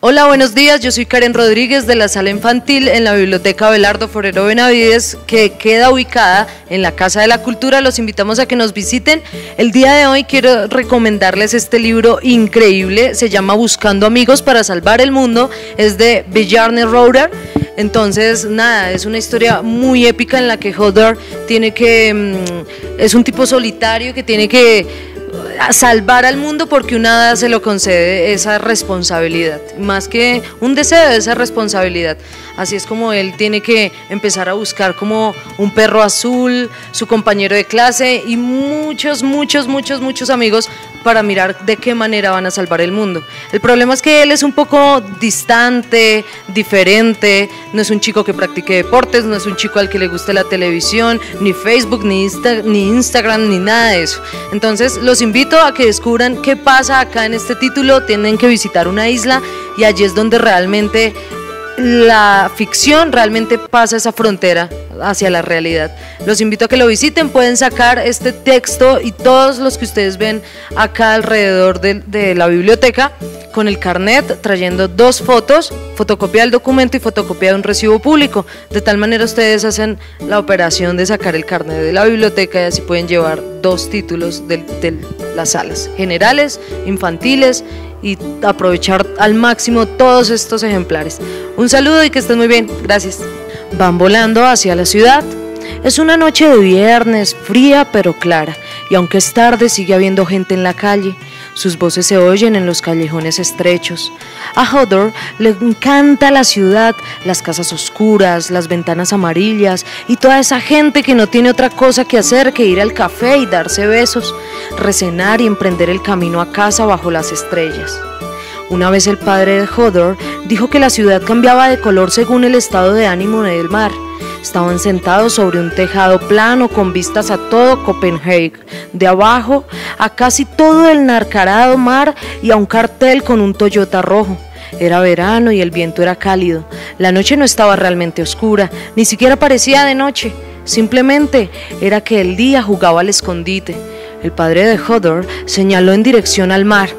Hola, buenos días. Yo soy Karen Rodríguez de la sala infantil en la Biblioteca Belardo Forero Benavides, que queda ubicada en la Casa de la Cultura. Los invitamos a que nos visiten. El día de hoy quiero recomendarles este libro increíble. Se llama Buscando amigos para salvar el mundo. Es de Bjarne Roder. Entonces, nada, es una historia muy épica en la que Hodder tiene que. Mm, es un tipo solitario que tiene que salvar al mundo porque una hada se lo concede esa responsabilidad, más que un deseo, de esa responsabilidad. Así es como él tiene que empezar a buscar como un perro azul, su compañero de clase y muchos, muchos, muchos, muchos amigos para mirar de qué manera van a salvar el mundo. El problema es que él es un poco distante, diferente, no es un chico que practique deportes, no es un chico al que le guste la televisión, ni Facebook, ni, ni Instagram, ni nada de eso. Entonces los invito a que descubran qué pasa acá en este título, tienen que visitar una isla y allí es donde realmente la ficción realmente pasa esa frontera hacia la realidad. Los invito a que lo visiten, pueden sacar este texto y todos los que ustedes ven acá alrededor de, la biblioteca con el carnet trayendo dos fotos, fotocopia del documento y fotocopia de un recibo público. De tal manera ustedes hacen la operación de sacar el carnet de la biblioteca y así pueden llevar dos títulos de, de las salas, generales, infantiles y aprovechar al máximo todos estos ejemplares. Un saludo y que estén muy bien. Gracias. Van volando hacia la ciudad. Es una noche de viernes, fría pero clara, y aunque es tarde sigue habiendo gente en la calle. Sus voces se oyen en los callejones estrechos. A Hodor le encanta la ciudad, las casas oscuras, las ventanas amarillas y toda esa gente que no tiene otra cosa que hacer que ir al café y darse besos, recenar y emprender el camino a casa bajo las estrellas. Una vez el padre de Hodor dijo que la ciudad cambiaba de color según el estado de ánimo del mar. Estaban sentados sobre un tejado plano con vistas a todo Copenhague, de abajo a casi todo el narcarado mar y a un cartel con un Toyota rojo. Era verano y el viento era cálido. La noche no estaba realmente oscura, ni siquiera parecía de noche. Simplemente era que el día jugaba al escondite. El padre de Hodor señaló en dirección al mar.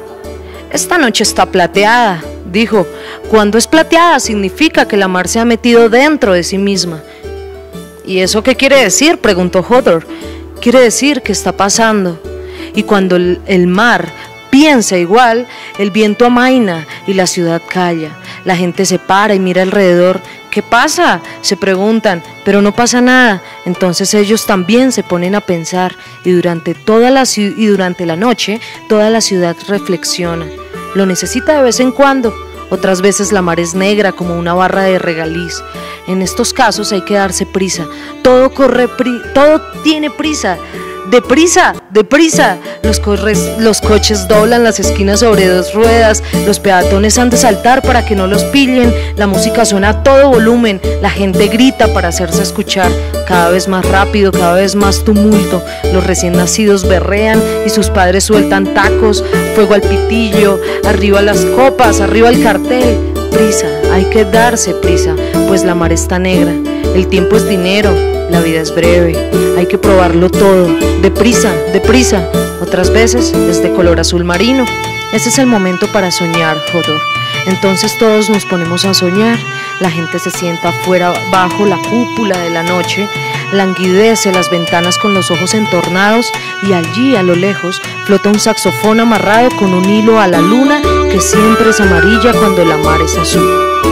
Esta noche está plateada, dijo. Cuando es plateada significa que la mar se ha metido dentro de sí misma. ¿Y eso qué quiere decir? preguntó Hodor. Quiere decir que está pasando. Y cuando el, mar piensa igual, el viento amaina y la ciudad calla. La gente se para y mira alrededor. ¿Qué pasa? Se preguntan, pero no pasa nada. Entonces ellos también se ponen a pensar y durante, toda la, y durante la noche toda la ciudad reflexiona. Lo necesita de vez en cuando otras veces la mar es negra como una barra de regaliz. En estos casos hay que darse prisa. Todo corre, todo tiene prisa. Deprisa, deprisa. Los, los coches doblan las esquinas sobre dos ruedas. Los peatones han de saltar para que no los pillen. La música suena a todo volumen. La gente grita para hacerse escuchar. Cada vez más rápido, cada vez más tumulto. Los recién nacidos berrean y sus padres sueltan tacos. Fuego al pitillo. Arriba las copas, arriba el cartel. Prisa, hay que darse prisa, pues la mar está negra. El tiempo es dinero la vida es breve, hay que probarlo todo, deprisa, deprisa. Otras veces es de color azul marino. Este es el momento para soñar, Jodor. Entonces todos nos ponemos a soñar, la gente se sienta afuera bajo la cúpula de la noche, languidece las ventanas con los ojos entornados y allí a lo lejos flota un saxofón amarrado con un hilo a la luna que siempre es amarilla cuando la mar es azul.